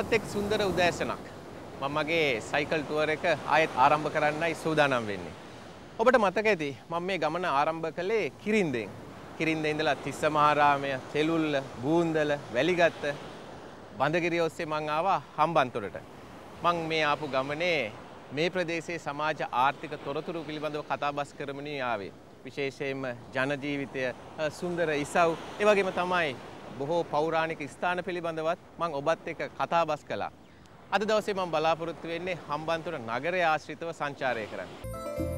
තවත් එක් සුන්දර උදෑසනක්. මම මගේ සයිකල් ටුවර් එක ආයෙත් ආරම්භ කරන්නයි සූදානම් වෙන්නේ. ඔබට මතක ඇති මම මේ ගමන ආරම්භ කළේ කිරින්දෙන්. කිරින්දේ ඉඳලා තිස්ස මහාරාමය, තෙලුල්ල, බූන්දල, වැලිගත්ත, බඳගිරිය ඔස්සේ මං ආවා හම්බන්තොටට. මං මේ ආපු ගමනේ මේ ප්‍රදේශයේ සමාජ ආර්ථික තොරතුරු පිළිබඳව කතාබස් කරමිනී ආවේ. විශේෂයෙන්ම ජන ජීවිතය සුන්දර ඉසව් ඒ වගේම තමයි බොහෝ පෞරාණික ස්ථාන පිළිබඳවත් මං ඔබත් එක්ක කතාබස් කළා. අද දවසේ මම බලාපොරොත්තු වෙන්නේ හම්බන්තොට නගරය ආශ්‍රිතව සංචාරය කරන්න.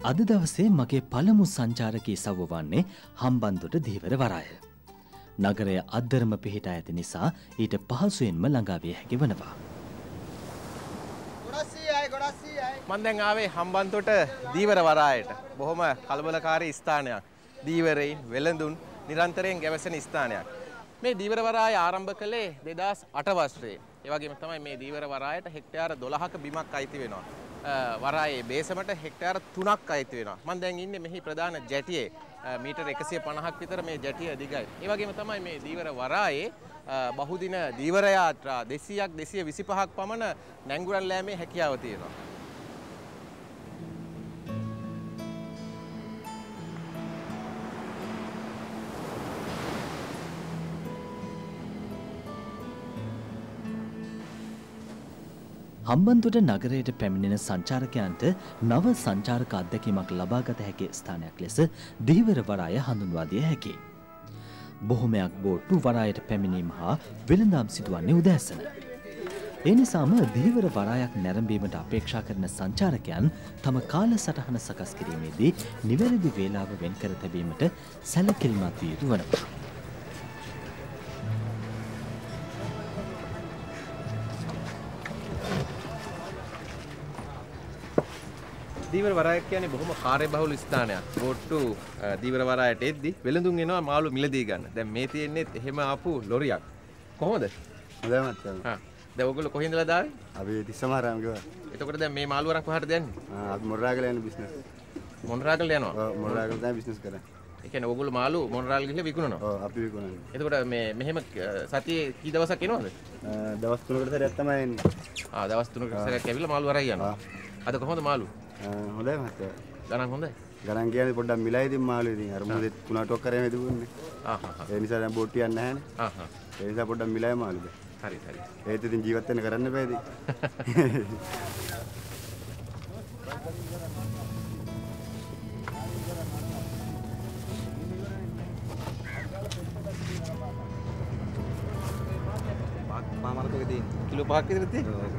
අද දවසේ මගේ පළමු සංචාරකී සව්ව වන්නේ හම්බන්තොට දීවර වරාය. නගරය අද්දරම පිහිට ඇති නිසා ඊට පහසුවෙන්ම ළඟාවිය හැකි වනවා. මන් දැන් ආවේ හම්බන්තොට දීවර වරායට. බොහොම කලබලකාරී ස්ථානයක්. දීවරයින් වෙළඳුන් නිරන්තරයෙන් ගැවසෙන ස්ථානයක්. මේ දීවර වරාය ආරම්භ කළේ 2008 වසරේ. ඒ වගේම තමයි මේ දීවර වරායට හෙක්ටයාර 12ක බිමක් අයිති වෙනවා. වරායේ බේසමට හෙක්ටයාර 3ක් අයිති වෙනවා. මම දැන් ඉන්නේ මෙහි ප්‍රධාන ජැටියේ මීටර් 150ක් විතර මේ ජැටිය දිගයි. ඒ වගේම තමයි මේ දීවර වරායේ බහුදින දීවර යාත්‍රා 200ක් 225ක් පමණ නැංගුරන් ලෑමේ හැකියාව තියෙනවා. හම්බන්තොට නගරයට පැමිණෙන සංචාරකයන්ට නව සංචාරක අත්දැකීමක් ලබාගත හැකි ස්ථානයක් ලෙස දීවර වරාය හඳුන්වා දිය හැකි. බොහොමයක් බෝට්ටු වරායට පැමිණීම හා වෙළඳාම් සිදුවන්නේ උදෑසන. ඒ නිසාම දීවර වරායක් නැරඹීමට අපේක්ෂා කරන සංචාරකයන් තම කාල සටහන සකස් කිරීමේදී නිවැරදි වේලාව වෙන් කර තැබීමට සැලකිලිමත් විය යුතු වනවා. දීවර වරායක් කියන්නේ බොහොම කාර්යබහුල ස්ථානයක්. බෝට්ටු දීවර වරායට එද්දි වෙළඳුන් එනවා මාළු මිලදී ගන්න. දැන් මේ තියෙන්නේ එහෙම ආපු ලොරියක්. කොහොමද? හොඳයි මත්තම. හා. දැන් ඔයගොල්ලෝ කොහෙන්ද දාවේ? අපි තිස්සමාරාම ගියා. එතකොට දැන් මේ මාළු වරක් කොහාටද යන්නේ? අපි මොරාගල යන බිස්නස්. මොනරාගල යනවා. ඔව් මොරාගල තමයි බිස්නස් කරන්නේ. ඒ කියන්නේ ඔයගොල්ලෝ මාළු මොනරාගල ගිහලා විකුණනවා. ඔව් අපි විකුණන්නේ. එතකොට මේ මෙහෙම සතියේ කී දවසක් එනවද? දවස් තුනකට සැරයක් තමයි එන්නේ. ආ දවස් තුනකට සැරයක් ඇවිල්ලා මාළු වරයි යනවා. අද කොහොමද මාළු? හොඳයි මත්තම. ගණන් හොඳයි. ගණන් කියන්නේ පොඩ්ඩක් මිලා ඉදින් මාළු ඉතින් අර මොකද තුනටක් කරේ මෙදුන්නේ. ආ හා හා. ඒ නිසා දැන් බෝට්ටු යන්නේ නැහනේ. ආ හා. ඒ නිසා පොඩ්ඩක් මිලායි මාළුද. හරි හරි. ඒත් ඉතින් ජීවත් වෙන්න කරන්න බෑ ඉතින්. මාමරතක තියෙන. කිලෝ 5ක් විතර තියෙනවා.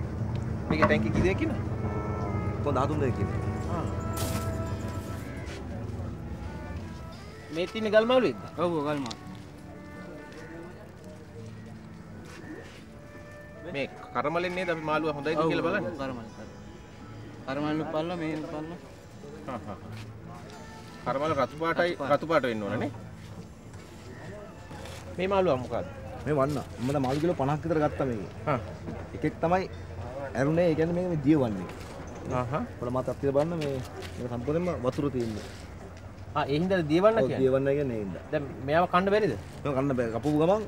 මේකේ ටැංකි කී දෙනෙක් ඉන්නවද? කොහොම 13 දෙනෙක් ඉන්නේ. ආ. මේ තියෙන ගල් මාළුවේද? ඔව් ගල් මාළු. මේ කරමලෙන් නේද අපි මාළුවා හොඳයිද කියලා බලන්න. කරමල්. කරමල් පල්ල මේ පල්ල. හා හා. කරමල රතු පාටයි රතු පාට වෙන්න ඕන නේ. මේ මාළුවා මොකක්ද? මේ වන්න. මම මාළු කිලෝ 50ක් විතර ගත්තා මේක. හා. එකෙක් තමයි ඇරුනේ. ඒ කියන්නේ මේක මේ දියවන්නේ. පොළ මාතක් තියලා බලන්න මේ මේක සම්පූර්ණයෙන්ම වතුර තියෙන්නේ. ආ ඒ හින්දාද දියවන්න ඔව් කියන්නේ? දියවන්න කියන්නේ ඒ ඉඳලා. දැන් මෙයාව කන්න බැරිද? කන්න බෑ. කපපු ගමන්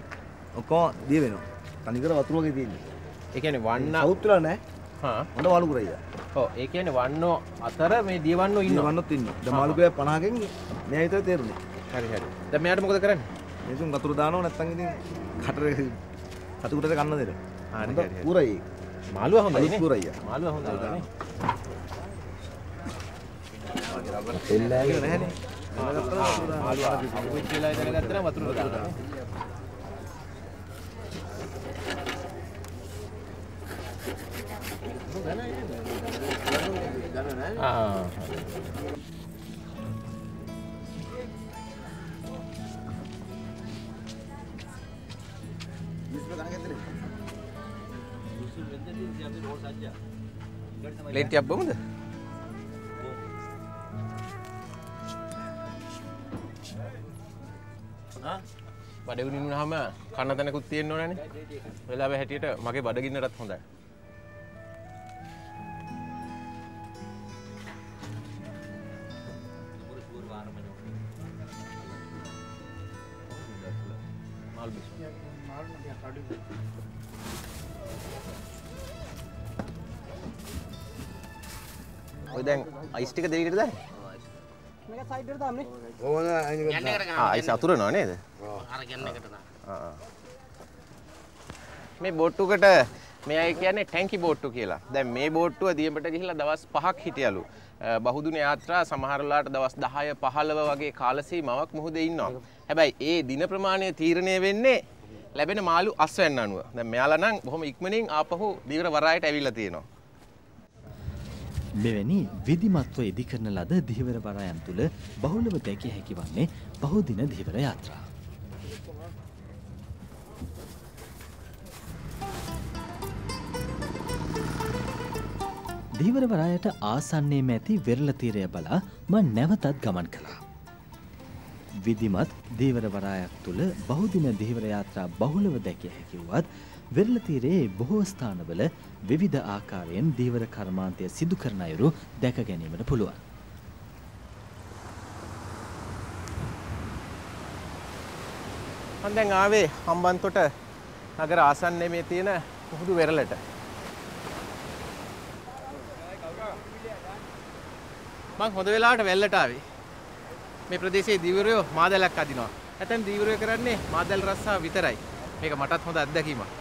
ඔක්කොම දිය වෙනවා. තනිකර වතුර වගේ තියෙන්නේ. කියන්නේ වන්න සවුත් වෙලා නැහැ. හා. හොඳ මාළු කරයියා. ඔව් ඒ කියන්නේ වන්නෝ අතර මේ දියවන්නෝ ඉන්නවා. දියවන්නත් ඉන්නවා. දැන් මාළු කිලෝ 50කින් මෙයා විතර තේරුනේ. හරි හරි. දැන් මෙයාට මොකද කරන්නේ? මේසුන් වතුර දානවා නැත්නම් ඉතින් කටට කටුකට කන්න දෙන්න. හරි. පුරයි. මාළුවා නේ. පුරයියා. මාළුවා හොඳයි නේ. එල්ලෑගෙන නැහනේ. මාළුවා අපුච්චි වෙලා ඉඳලා ගත්තා නම් වතුරට දානවා. ආ. ප්ලේන් ටිකක් බමුද? බඩගුණින්හම කන්න තැනකුත් තියෙන්න ඕනනේ වෙලාව හැටියට මගේ බඩගින්නටත් හොඳයි මල් බිස්කුට්. ඔය දැන් අයිස් ටික දෙවිකට දැන් ඕන අයිස් අතුරනවා නේද? ආ. මේ බෝට්ටුකට මේ අය කියන්නේ ටැන්කි බෝට්ටු කියලා. දැන් මේ බෝට්ටුව දියඹට ගිහිල්ලා දවස් පහක් හිටියලු. අ, බහුදුන යාත්‍රා සමහරලාට දවස් 10 15 වගේ කාල සීමාවක් මුහුදේ ඉන්නවා. හැබැයි ඒ දින ප්‍රමාණය තීරණය වෙන්නේ ලැබෙන මාළු අස්වැන්න අනුව දැන් මෙයාලා නම් බොහොම ඉක්මනින් ආපහු දීවර වරායට ඇවිල්ලා තියෙනවා මෙවැනි විධිමත්ව ඉදිකරන ලද දිහිවර වරයන් තුළ බහුලව දැකිය හැකි වන්නේ බහුදින දිහිවර යාත්‍රා. දීවර වරායට ආසන්නයේම ඇති වෙරළ තීරය බලා මං නැවතත් ගමන් කළා. විධිමත් දීවර වරායක් තුළ බහුදින දීවර යාත්‍රා බහුලව දැකිය හැකිවුවත් වෙරළ තීරයේ බොහෝ ස්ථානවල විවිධ ආකාරයෙන් දීවර කර්මාන්තය සිදු කරන අයුරු දැක ගැනීමට පුළුවන්. මම දැන් ආවේ හම්බන්තොට නගර ආසන්නයේ මේ තියෙන පුහුදු වෙරළට. මං හොඳ වෙලාවට වෙල්ලට ආවේ. මේ ප්‍රදේශයේ දීවරයෝ මාදැලක් අදිනවා. ඇතැම් දීවරයෝ කරන්නේ මාදැල් රස්සා විතරයි. මේක මටත් හොඳ අත්දැකීමක්.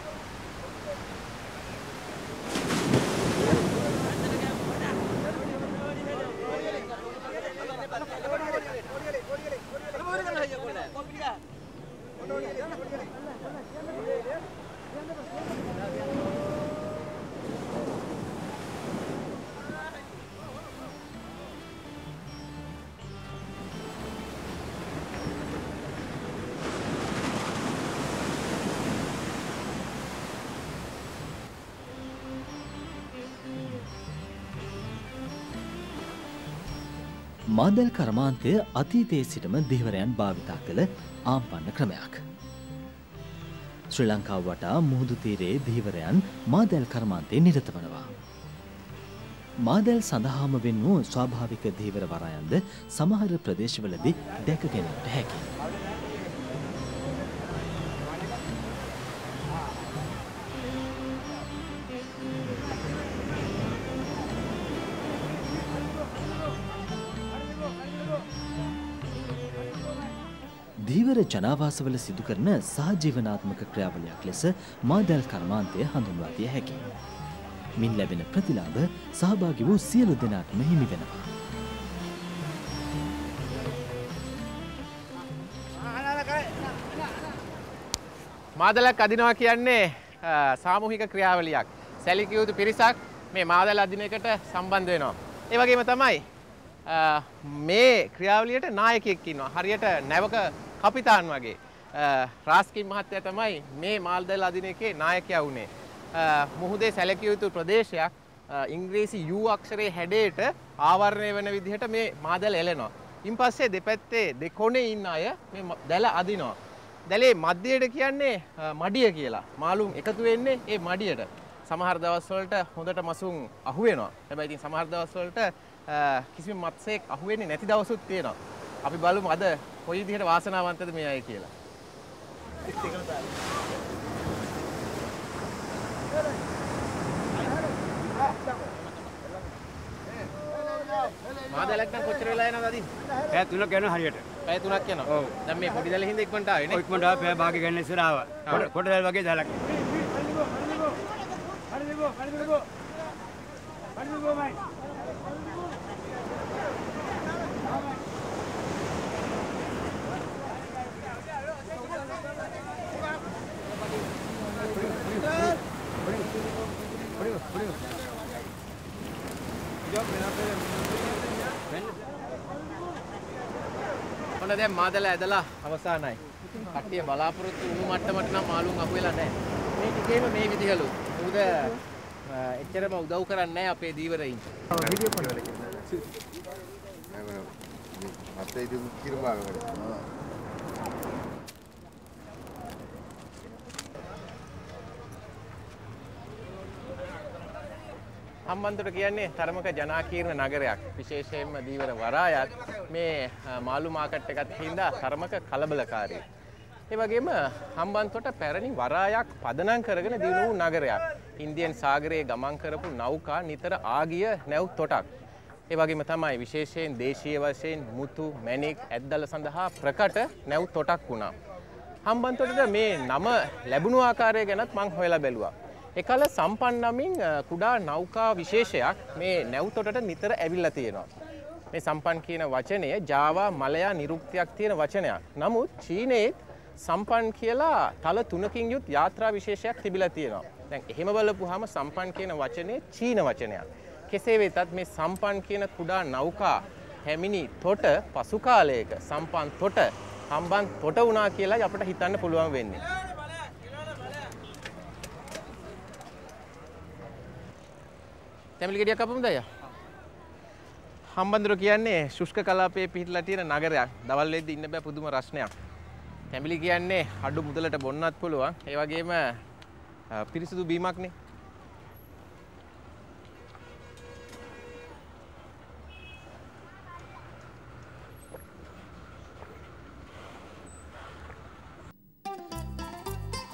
මාදල් කර්මාන්තය අතීතයේ සිටම දෙවරයන් භාවිතා කළ ආම්පන්න ක්‍රමයක්. ශ්‍රී ලංකාව වටා මුහුදු තීරයේ දීවරයන් මාදැල් කර්මාන්තය නිරත වනවා. මාදැල් සඳහාම වෙන් වූ ස්වාභාවික දීවර වරයන්ද සමහර ප්‍රදේශවලදී දැක ගැනීමට හැකි. දීවර ජනාවාසවල සිදු කරන සහජීවනාත්මක ක්‍රියාවලයක් ලෙස මාදැල් කර්මාන්තය හඳුන්වා දිය හැකි. මින් ලැබෙන ප්‍රතිලාභ සහභාගි වූ සියලු දෙනාටම හිමි වෙනවා. මාදලක් අදිනවා කියන්නේ අ, සාමූහික ක්‍රියාවලියක්. සැලකිය යුතු පිරිසක් මේ මාදල අදින එකට සම්බන්ධ වෙනවා. ඒ වගේම තමයි අ, මේ ක්‍රියාවලියට නායකයෙක් ඉන්නවා. හරියට නැවක කපිතාන් වගේ. අ, රාස්කින් මහත්තයා තමයි මේ මාල්දල අදින එකේ නායකයා වුණේ. අ, මුහුදේ සැලකිය යුතු ප්‍රදේශයක් අ, ඉංග්‍රීසි U අක්ෂරයේ හැඩයට ආවරණය වෙන විදිහට මේ මාදල එලෙනවා. ඉන් පස්සේ දෙපැත්තේ දෙකොනේ ඉන්න අය මේ ම- දැල අදිනවා. දැලේ මධ්‍යයට කියන්නේ අ, මඩිය කියලා. මාළුන් එකතු වෙන්නේ ඒ මඩියට. සමහර දවස්වලට හොඳට මසුන් අහුවෙනවා. හැබැයි ඉතින් සමහර දවස්වලට අ, කිසිම මත්සයෙක් අහුවෙන්නේ නැති දවසුත් තියෙනවා. අපි බලමු අද කොයි විදිහට වාසනාවන්තද මේ අය කියලා. මාදලක් නම් කොච්චර වෙලා යනවද අදින්? පැය තුනක් යනවා හරියට. පැය තුනක් යනවා. ඔව්. දැන් මේ පොඩි දැල හින්දා ඉක්මනට ආවේ නේ. ඔය ඉක්මනට ආව පැය භාගෙ ගන්න ඉස්සර ආවා. කොට කොට දැල් වගේ දැලක්. ඔන්න දැන් මාදල ඇදලා අවසానයි. කට්ටිය බලාපොරොත්තු වුණු මට්ටමට නම් මාළුන් අහු වෙලා නැහැ. මේ ටිකේම මේ විදිහලු. උද එච්චරම උදව් කරන්නේ නැහැ අපේ දීවරයින්. අතේ ඉතින් කිරමාගෙන හම්බන්තොට කියන්නේ තරමක ජනාකීර්ණ නගරයක් විශේෂයෙන්ම දීවර වරායත් මේ අ, මාළු මාකට් එකත් හින්දා තරමක කලබලකාරී. ඒ වගේම හම්බන්තොට පැරණි වරායක් පදනම් කරගෙන දිනු වූ නගරයක්. ඉන්දියන් සාගරයේ ගමන් කරපු නෞකා නිතර ආගිය නැව් තොටක්. ඒ වගේම තමයි විශේෂයෙන් දේශීය වශයෙන් මුතු මැණික් ඇද්දල සඳහා ප්‍රකට නැව් තොටක් වුණා. හම්බන්තොටට මේ නම ලැබුණු ආකාරය ගැනත් මං හොයලා බැලුවා. එකල සම්පන් නමින් අ, කුඩා නෞකා විශේෂයක් මේ නැව්තොටට නිතර ඇවිල්ලා තියෙනවා. මේ සම්පන් කියන වචනය ජාවා මලයා නිරුක්තියක් තියෙන වචනයක්. නමුත් චීනයේත් සම්පන් කියලා තල තුනකින් යුත් යාත්‍රා විශේෂයක් තිබිලා තියෙනවා. දැන් එහෙම බලපුවාම සම්පන් කියන වචනේ චීන වචනයක්. කෙසේ වෙතත් මේ සම්පන් කියන කුඩා නෞකා හැමිනි තොට පසු කාලයක සම්පන් තොට හම්බන් තොට වුණා කියලා අපට හිතන්න පුළුවන් වෙන්නේ. තැමිලි ගෙඩියක් අපමුද අයියා? හම්බන්තොට කියන්නේ ශුෂ්ක කලාපයේ පිහිටලා තියෙන නගරයක්. දවල් වෙද්දි ඉන්න බෑ පුදුම රස්නයක්. තැඹිලි කියන්නේ අඩු මුදලට බොන්නත් පුළුවන්. ඒ වගේම පිරිසිදු බීමක්නේ.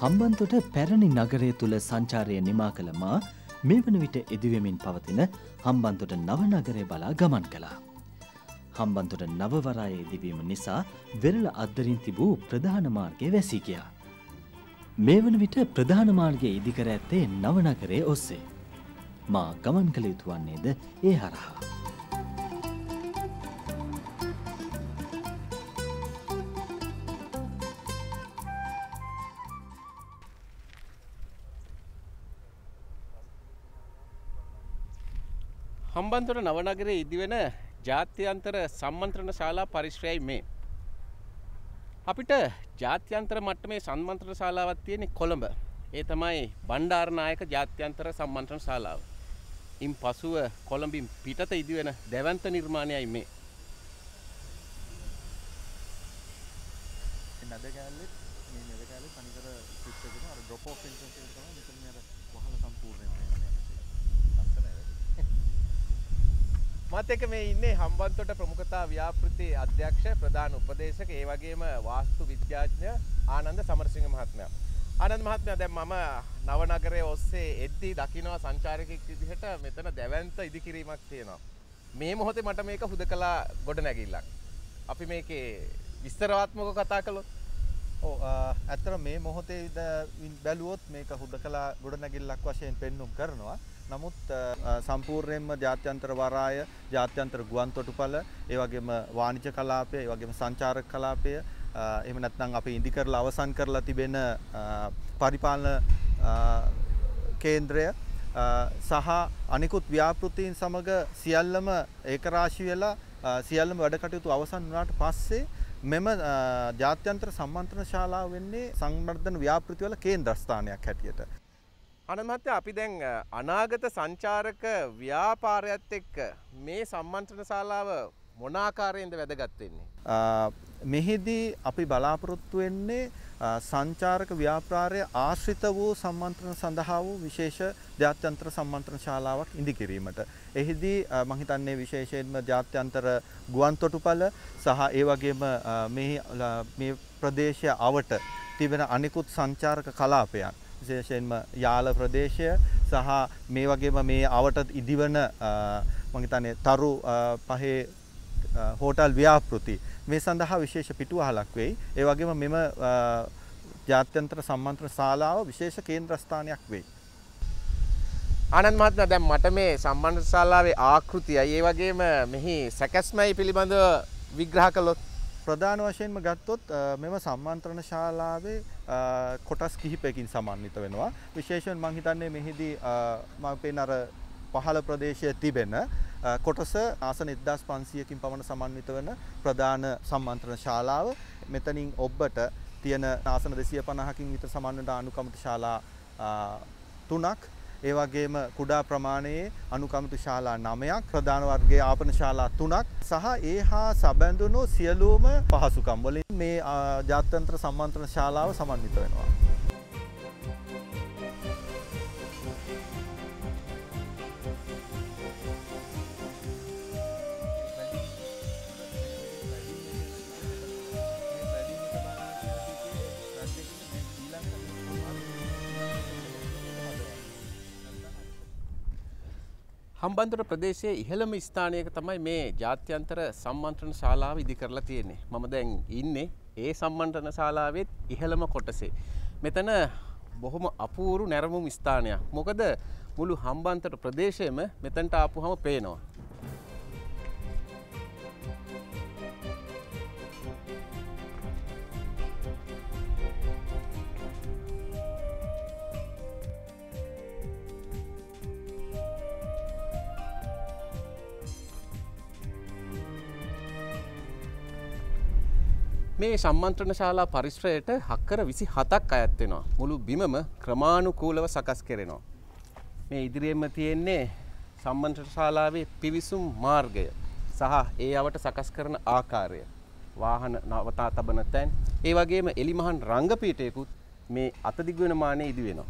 හම්බන්තොට පැරණි නගරය තුළ සංචාරය නිමා කළ මා මේ වන විට ඉදිවෙමින් පවතින හම්බන්තොට නවනගරය බලා ගමන් කළා. හම්බන්තොට නවවරාය ඉදිවීම නිසා වෙරළ අද්දරින් තිබූ ප්‍රධාන මාර්ගය වැසී ගියා. මේ වන විට ප්‍රධාන මාර්ගය ඉදිකර ඇත්තේ නවනගරේ ඔස්සේ. මා ගමන් කළ යුතු වන්නේද ඒ හරහා. හම්බන්තොට නවනගරයේ ඉදිවෙන ජාත්‍යන්තර සම්මන්ත්‍රණ ශාලා පරිශ්‍රයයි මේ. අපිට ජාත්‍යන්තර මට්ටමේ සම්මන්ත්‍රණ ශාලාවක් තියෙන කොළඹ. ඒ තමයි බණ්ඩාරනායක ජාත්‍යන්තර සම්මන්ත්‍රණ ශාලාව. ඉන් පසුව කොළඹින් පිටත ඉදිවෙන දැවන්ත නිර්මාණයයි මේ. නැද කෑල්ලෙත් මේ නැද කෑල්ලෙත් තනිකර ස්විච් එකම අර ඩ්‍රොප් ඔෆ් එන්ට්‍රන්ස් එක තමයි මෙතන මේ අර වහල සම්පූර්ණයෙන් වෙන්නේ. ලස්සනයි වැඩි. මත් එක මේ ඉන්නේ හම්බන්තොට ප්‍රමුඛතා ව්‍යාපෘති අධ්‍යක්ෂ ප්‍රධාන උපදේශක ඒ වගේම වාස්තු විද්‍යාඥ ආනන්ද සමරසිංහ මහත්මයා. ආනන්ද මහත්මයා දැන් මම නවනගරයේ ඔස්සේ එද්දී දකිනවා සංචාරකෙක් විදිහට මෙතන දැවැන්ත ඉදිකිරීමක් තියෙනවා. මේ මොහොතේ මට මේක හුදකලා ගොඩ නැගිල්ලක්. අපි මේකේ විස්තරාත්මකව කතා කළොත් ඔව් ඇත්තට මේ මොහොතේ ද- බැලුවොත් මේක හුදකලා ගොඩනැගිල්ලක් වශයෙන් පෙන්눔 කරනවා. නමුත් අ, සම්පූර්ණයෙන්ම ජාත්‍යන්තර වරාය, ජාත්‍යන්තර ගුවන් තොටුපළ, ඒ වගේම වාණිජ කලාපය, ඒ වගේම සංචාරක කලාපය, අ, එහෙම නැත්නම් අපි ඉදි කරලා අවසන් කරලා තිබෙන අ, පරිපාලන අ, කේන්ද්‍රය අ, සහ අනිකුත් ව්‍යාපෘතීන් සමග සියල්ලම ඒකරාශී වෙලා අ, සියල්ලම වැඩ කටයුතු අවසන් වුණාට පස්සේ මෙම අ, ජාත්‍යන්තර සම්මන්ත්‍රණ ශාලාව වෙන්නේ සංවර්ධන ව්‍යාපෘතිවල කේන්ද්‍රස්ථානයක් හැටියට. ආනන්ද මහත්තයා අපි දැන් අ, අනාගත සංචාරක ව්‍යාපාරයත් එක්ක මේ සම්මන්ත්‍රණ ශාලාව මොන ආකාරයෙන්ද වැදගත් වෙන්නේ? අ, මෙහිදී අපි බලාපොරොත්තු වෙන්නේ අ, සංචාරක ව්‍යාපාරය ආශ්‍රිත වූ සම්මන්ත්‍රණ සඳහා වූ විශේෂ ජාත්‍යන්තර සම්මන්ත්‍රණ ශාලාවක් ඉදිකිරීමට. එහිදී අ, මම හිතන්නේ විශේෂයෙන්ම ජාත්‍යන්තර ගුවන් තොටුපළ සහ ඒ වගේම අ, මේ ල- මේ ප්‍රදේශය අවට තිබෙන අනිකුත් සංචාරක කලාපයන් විශේෂයෙන්ම යාල ප්‍රදේශය සහ මේ වගේම මේ අවට ඉදිවන අ, මම හිතන්නේ තරු අ, පහේ අ, හෝටල් ව්‍යාපෘති මේ සඳහා විශේෂ පිටුවහලක් වෙයි. ඒ වගේම මෙම අ, ජාත්‍යන්තර සම්මන්ත්‍රණ ශාලාව විශේෂ කේන්ද්‍රස්ථානයක් වෙයි. ආනන්ද මහත්මයා දැන් මට මේ සම්මන්ත්‍රණ ශාලාවේ ආකෘතියයි ඒ වගේම මෙහි සැකැස්මයි පිළිබඳව විග්‍රහ කළොත් ප්‍රධාන වශයෙන්ම ගත්තොත් අ, මෙම සම්මන්ත්‍රණ ශාලාවේ අ, කොටස් කිහිපයකින් සමන්විත වෙනවා. විශේෂයෙන් මම හිතන්නේ මෙහිදී අ, මම පේන අර පහළ ප්‍රදේශයේ තිබෙන අ, කොටස ආසන 1500කින් පමණ සමන්විත වෙන ප්‍රධාන සම්මන්ත්‍රණ ශාලාව. මෙතනින් ඔබට තියෙන ආසන 250කින් විතර සමන්වන අනුකම්පිත ශාලා අ, තුනක් ඒ වගේම කුඩා ප්‍රමාණයේ අනුකම්පිත ශාලා 9ක් ප්‍රධාන වර්ගයේ ආපන ශාලා 3ක් සහ ඒ හා සබැඳුණු සියලුම පහසුකම් වලින් මේ ආ, ජාත්‍යන්තර සම්මන්ත්‍රණ ශාලාව සමන්විත වෙනවා. හම්බන්තොට ප්‍රදේශයේ ඉහළම ස්ථානයක තමයි මේ ජාත්‍යන්තර සම්මන්ත්‍රණ ශාලාව ඉදි කරලා තියෙන්නේ. මම දැන් ඉන්නේ ඒ සම්මන්ත්‍රණ ශාලාවෙත් ඉහළම කොටසේ. මෙතන බොහොම අපූරු නැරමුම් ස්ථානයක්. මොකද මුළු හම්බන්තොට ප්‍රදේශයම මෙතනට ආපුහම පේනවා. මේ සම්මන්ත්‍රණ ශාලා පරිශ්‍රයට හක්කර විසි හතක් අයත්වෙනවා. මුළු බිමම ක්‍රමාණුකූලව සකස් කෙරෙනවා. මේ ඉදිරියෙන්ම තියෙන්නේ සම්මන්ත්‍රණ ශාලාවේ පිවිසුම් මාර්ගය සහ ඒ අවට සකස් කරන ආකාරය. වාහන නවතා තබන තැන් ඒ වගේම එලිමහන් රංගපීටයකුත් මේ අතදිගුවෙන මානය ඉදි වෙනවා.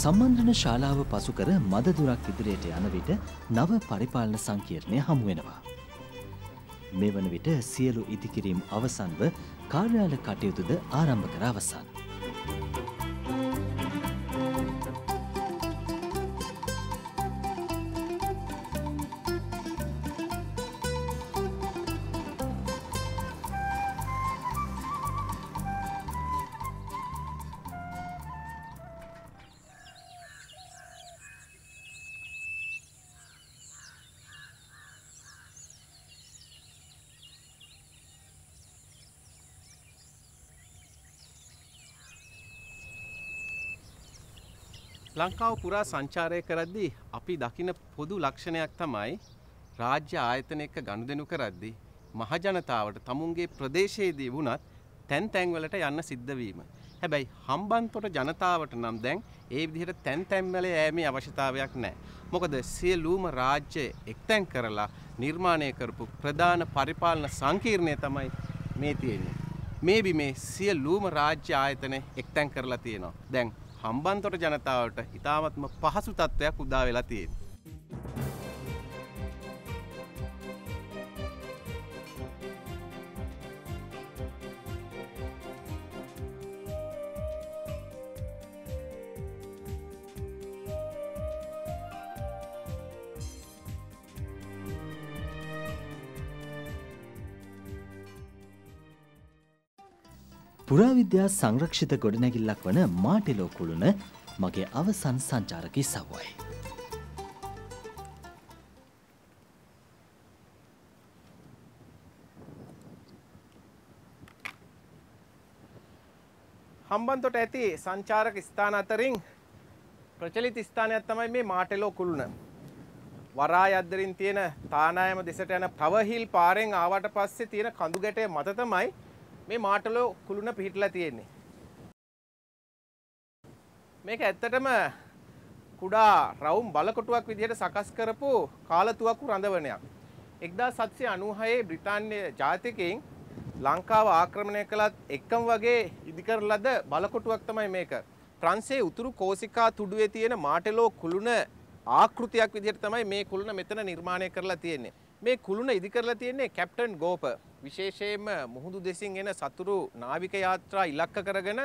සම්බන්ධන ශාලාව පසු කර මදදුරක් ඉදිරියට යන විට නව පරිපාලන සංකීර්ණය හමුවෙනවා. මේ වන විට සියලු ඉදිකිරීම් අවසන්ව කාර්යාල කටයුතුද ආරම්භ කර අවසන්. ලංකාව පුරා සංචාරය කරද්දී අපි දකින පොදු ලක්ෂණයක් තමයි රාජ්‍ය ආයතන එක්ක ගනුදෙනු කරද්දී මහජනතාවට තමුන්ගේ ප්‍රදේශයේදී වුණත් තැන් තැන්වලට යන්න සිද්ධ වීම. හැබැයි හම්බන්තොට ජනතාවට නම් දැන් ඒ විදිහට තැන් තැන්වල යෑමේ අවශ්‍යතාවයක් නැහැ. මොකද සියලුම රාජ්‍ය එක්තැන් කරලා නිර්මාණය කරපු ප්‍රධාන පරිපාලන සංකීර්ණය තමයි මේ තියෙන්නේ. මේ බිමේ සියලුම රාජ්‍ය ආයතන එක්තැන් කරලා තියෙනවා. දැන් හම්බන්තොට ජනතාවට ඉතාමත්ම පහසු තත්ත්වයක් උදා වෙලා තියෙන. පුරාවිද්‍යා සංරක්ෂිත ගොඩනැගිල්ලක් වන මාටෙලෝ කුළුණ මගේ අවසන් සංචාරක ඉසව්වයි. හම්බන්තොට ඇති සංචාරක ස්ථාන අතරින් ප්‍රචලිත ස්ථානයක් තමයි මේ මාටෙලෝ කුළුණ. වරාය අද්දරින් තියෙන තානායම දෙසට යන පවහිල් පාරෙන් ආවට පස්සේ තියෙන කඳු ගැටේ මත තමයි මේ මාටලෝ කුළුණ පිහිටලා තියෙන්නේ. මේක ඇත්තටම කුඩා රවුම් බලකොටුවක් විදිහට සකස් කරපු කාලතුවක්කු රඳවනයක්. එක්දා සත්සය අනුහයේ බ්‍රිතාන්‍ය ජාතිකයින් ලංකාව ආක්‍රමණය කළත් එක්කම් වගේ ඉදිකර ලද බලකොටුවක් තමයි මේක. ප්‍රන්සේ උතුරු කෝසිකා තුඩුවේ තියෙන මාටෙලෝ කුළුණ ආකෘතියක් විදිහට තමයි මේ කුළුණ මෙතන නිර්මාණය කරලා තියෙන්නේ. මේ කුළුණ ඉදි කරලා තියෙන්නේ කැප්ටන් ගෝප. විශේෂයෙන්ම මුහුදු දෙසින් එන සතුරු නාවික යාත්‍රා ඉලක්ක කරගෙන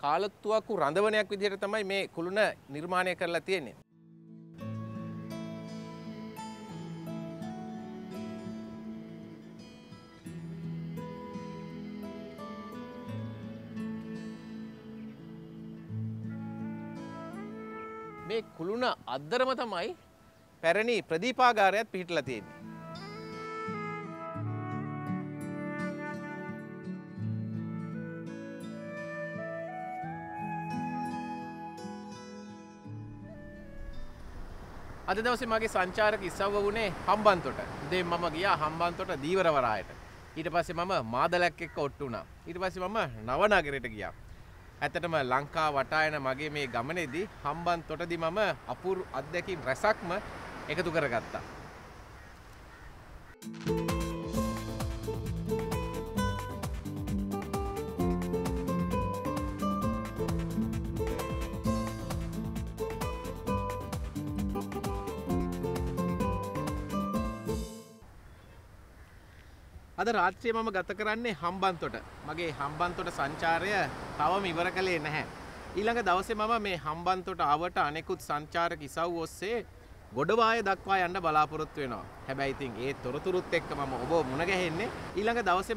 කාලත්තුවක්කු රඳවනයක් විදිහට තමයි මේ කුළුණ නිර්මාණය කරලා තියෙන්නේ. මේ කුළුණ අද්දරම තමයි පැරණි ප්‍රදීපාගාරයත් පිහිටලා තියෙන්නේ. අද දවසේ මගේ සංචාරක ඉස්සව්ව වුණේ හම්බන්තොට. උදේ මම ගියා හම්බන්තොට දීවරවරායට. ඊට පස්සේ මම මාදලක් එක්ක ඔට්ටු වුණා. ඊට පස්සේ මම නවනගරයට ගියා. ඇත්තටම ලංකා වටායන මගේ මේ ගමනේදී හම්බන්තොටදී මම අපූර්ව අත්දැකීම් රැසක්ම එකතු කරගත්තා. අද රාත්‍රියේ මම ගත කරන්නේ හම්බන්තොට. මගේ හම්බන්තොට සංචාරය තවම ඉවර කළේ නැහැ. ඊළඟ දවසේ මම මේ හම්බන්තොට ආවට අනෙකුත් සංචාරක ඉසව් ඔස්සේ ගොඩවාය දක්වා යන්න බලාපොරොත්තු වෙනවා. හැබැයි ඉතින් ඒ තොරතුරුත් එක්ක මම ඔබ මුණ ගැහෙන්නේ ඊළඟ දවසේ